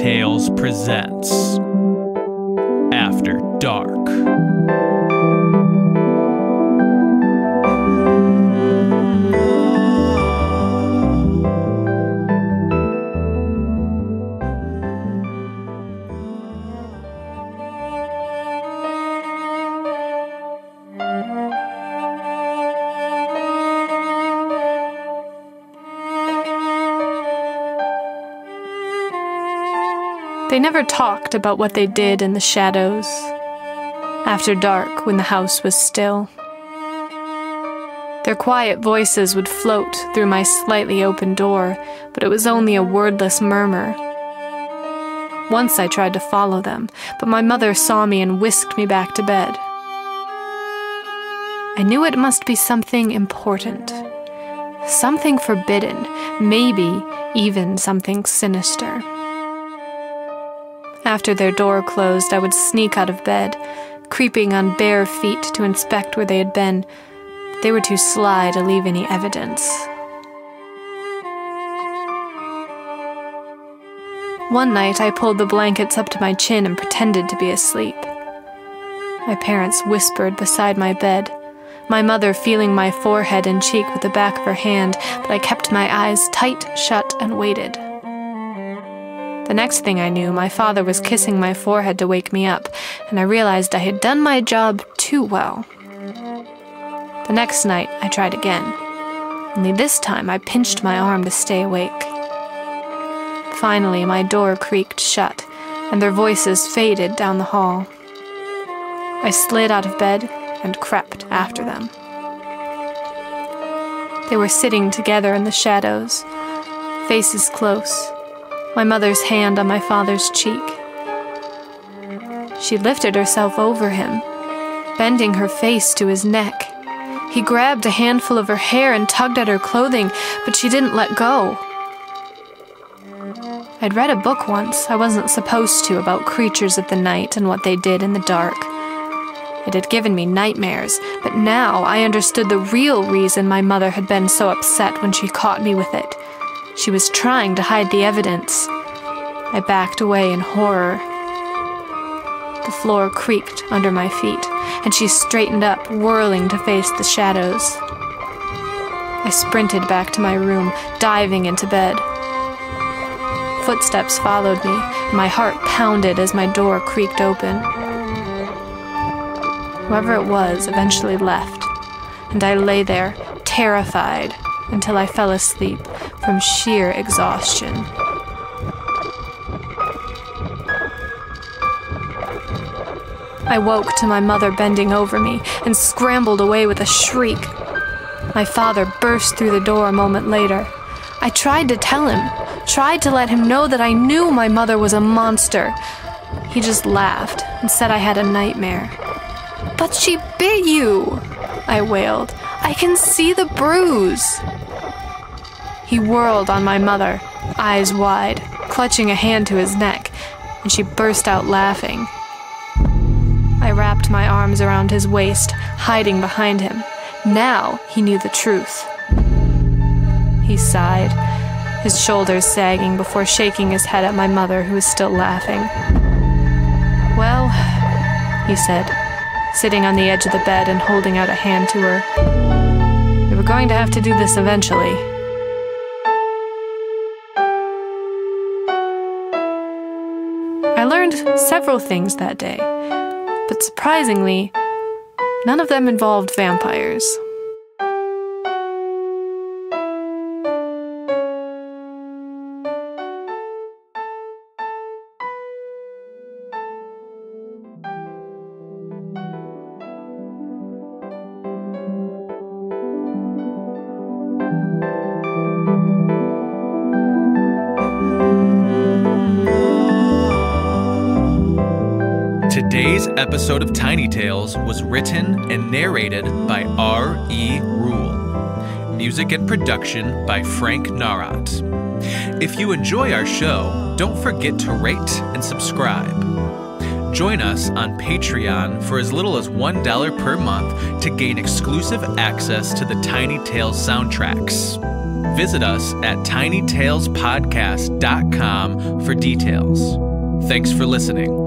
Tales presents After Dark. They never talked about what they did in the shadows, after dark when the house was still. Their quiet voices would float through my slightly open door, but it was only a wordless murmur. Once I tried to follow them, but my mother saw me and whisked me back to bed. I knew it must be something important, something forbidden, maybe even something sinister. After their door closed, I would sneak out of bed, creeping on bare feet to inspect where they had been. They were too sly to leave any evidence. One night, I pulled the blankets up to my chin and pretended to be asleep. My parents whispered beside my bed, my mother feeling my forehead and cheek with the back of her hand, but I kept my eyes tight shut and waited. The next thing I knew, my father was kissing my forehead to wake me up, and I realized I had done my job too well. The next night, I tried again. Only this time, I pinched my arm to stay awake. Finally, my door creaked shut, and their voices faded down the hall. I slid out of bed and crept after them. They were sitting together in the shadows, faces close, my mother's hand on my father's cheek. She lifted herself over him, bending her face to his neck. He grabbed a handful of her hair and tugged at her clothing, but she didn't let go. I'd read a book once I wasn't supposed to about creatures of the night and what they did in the dark. It had given me nightmares, but now I understood the real reason my mother had been so upset when she caught me with it. She was trying to hide the evidence. I backed away in horror. The floor creaked under my feet, and she straightened up, whirling to face the shadows. I sprinted back to my room, diving into bed. Footsteps followed me, and my heart pounded as my door creaked open. Whoever it was eventually left, and I lay there, terrified, until I fell asleep from sheer exhaustion. I woke to my mother bending over me and scrambled away with a shriek. My father burst through the door a moment later. I tried to tell him, tried to let him know that I knew my mother was a monster. He just laughed and said I had a nightmare. But she bit you, I wailed. I can see the bruise. He whirled on my mother, eyes wide, clutching a hand to his neck, and she burst out laughing. I wrapped my arms around his waist, hiding behind him. Now he knew the truth. He sighed, his shoulders sagging before shaking his head at my mother, who was still laughing. Well, he said, sitting on the edge of the bed and holding out a hand to her. We were going to have to do this eventually. Several things that day, but surprisingly, none of them involved vampires. Today's episode of Tiny Tales was written and narrated by R.E. Rule. Music and production by Frank Nawrot. If you enjoy our show, don't forget to rate and subscribe. Join us on Patreon for as little as $1 per month to gain exclusive access to the Tiny Tales soundtracks. Visit us at tinytalespodcast.com for details. Thanks for listening.